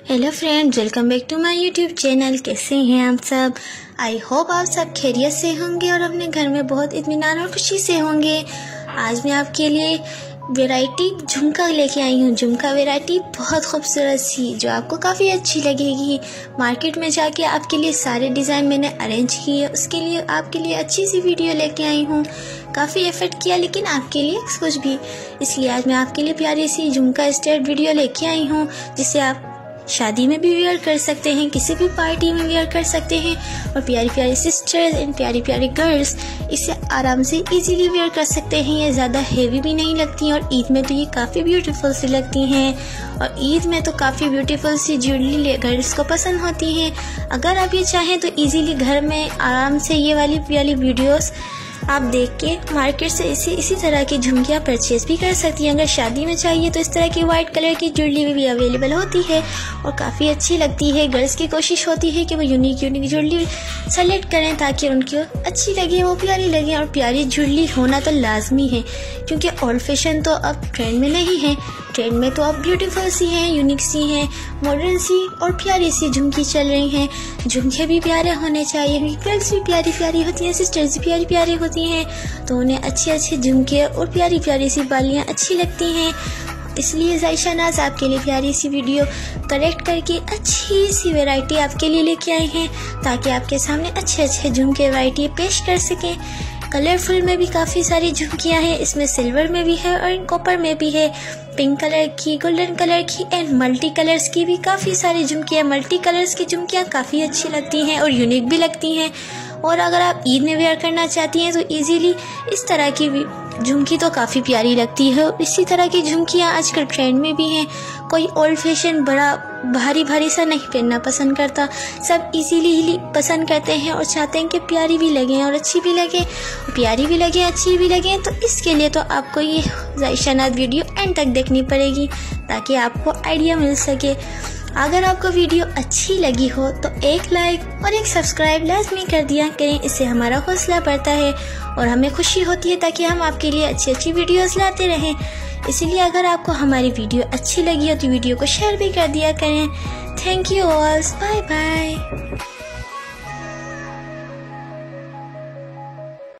Hello friends welcome back to my YouTube channel कैसे हैं आप सब? आई होप आप सब खैरियत से होंगे और अपने घर में बहुत इत्मीनान और खुशी से होंगे। आज मैं आपके लिए वैरायटी झुमका लेके आई हूँ। झुमका वैरायटी बहुत खूबसूरत सी, जो आपको काफ़ी अच्छी लगेगी। मार्केट में जाके आपके लिए सारे डिज़ाइन मैंने अरेंज किए। उसके लिए, आपके लिए अच्छी सी वीडियो लेके आई हूँ। काफ़ी एफर्ट किया, लेकिन आपके लिए कुछ भी। इसलिए आज मैं आपके लिए प्यारी सी झुमका स्टेट वीडियो लेके आई हूँ, जिसे आप शादी में भी वेयर कर सकते हैं, किसी भी पार्टी में वेयर कर सकते हैं। और प्यारी प्यारी सिस्टर्स एंड प्यारी प्यारी गर्ल्स इसे आराम से इजीली वेयर कर सकते हैं। ये ज़्यादा हेवी भी नहीं लगती और ईद में तो ये काफ़ी ब्यूटीफुल सी लगती हैं। और ईद में तो काफ़ी ब्यूटीफुल सी ज्वेलरी गर्ल्स को पसंद होती हैं। अगर आप ये चाहें तो ईजीली घर में आराम से ये वाली प्यारी वीडियोज़ आप देख के मार्केट से इसी इसी तरह की झुमकियाँ परचेज भी कर सकती हैं। अगर शादी में चाहिए तो इस तरह की वाइट कलर की ज्वेलरी भी भी अवेलेबल होती है और काफ़ी अच्छी लगती है। गर्ल्स की कोशिश होती है कि वो यूनिक यूनिक ज्वेलरी सेलेक्ट करें ताकि उनकी अच्छी लगे, वो प्यारी लगे और प्यारी ज्वेलरी होना तो लाजमी है, क्योंकि ओल्ड फ़ैशन तो अब ट्रेंड में नहीं है। ट्रेंड में तो अब ब्यूटीफुल सी हैं यूनिक सी हैं मॉडर्न सी और प्यारी सी झुमकी चल रही हैं। झुमके भी प्यारे होने चाहिए गर्ल्स भी प्यारी प्यारी होती हैं सिस्टर्स भी प्यारी प्यारी होती हैं तो उन्हें अच्छे अच्छे झुमके और प्यारी प्यारी सी बालियाँ अच्छी लगती हैं। इसलिए जायशा नाज आपके लिए प्यारी सी वीडियो कलेक्ट करके अच्छी सी वैरायटी आपके लिए लेके आए हैं, ताकि आपके सामने अच्छे अच्छे झुमके वैरायटी पेश कर सकें। कलरफुल में भी काफ़ी सारी झुमकियाँ हैं, इसमें सिल्वर में भी है और कॉपर में भी है। पिंक कलर की, गोल्डन कलर की एंड मल्टी कलर्स की भी काफ़ी सारी झुमकियाँ, मल्टी कलर्स की झुमकियाँ काफ़ी अच्छी लगती हैं और यूनिक भी लगती हैं। और अगर आप ईद में वेयर करना चाहती हैं तो इजीली इस तरह की भी झुमकी तो काफ़ी प्यारी लगती है। और इसी तरह की झुमकियाँ आजकल ट्रेंड में भी हैं। कोई ओल्ड फ़ैशन बड़ा भारी भारी सा नहीं पहनना पसंद करता। सब इजीली ही पसंद करते हैं और चाहते हैं कि प्यारी भी लगे और अच्छी भी लगे। प्यारी भी लगे, अच्छी भी लगे तो इसके लिए तो आपको ये जायशानाथ वीडियो एंड तक देखनी पड़ेगी, ताकि आपको आइडिया मिल सके। अगर आपको वीडियो अच्छी लगी हो तो एक लाइक और एक सब्सक्राइब लाजमी कर दिया करें, इससे हमारा हौसला बढ़ता है और हमें खुशी होती है ताकि हम आपके लिए अच्छी अच्छी वीडियोस लाते रहें। इसीलिए अगर आपको हमारी वीडियो अच्छी लगी हो तो वीडियो को शेयर भी कर दिया करें। Thank you all bye bye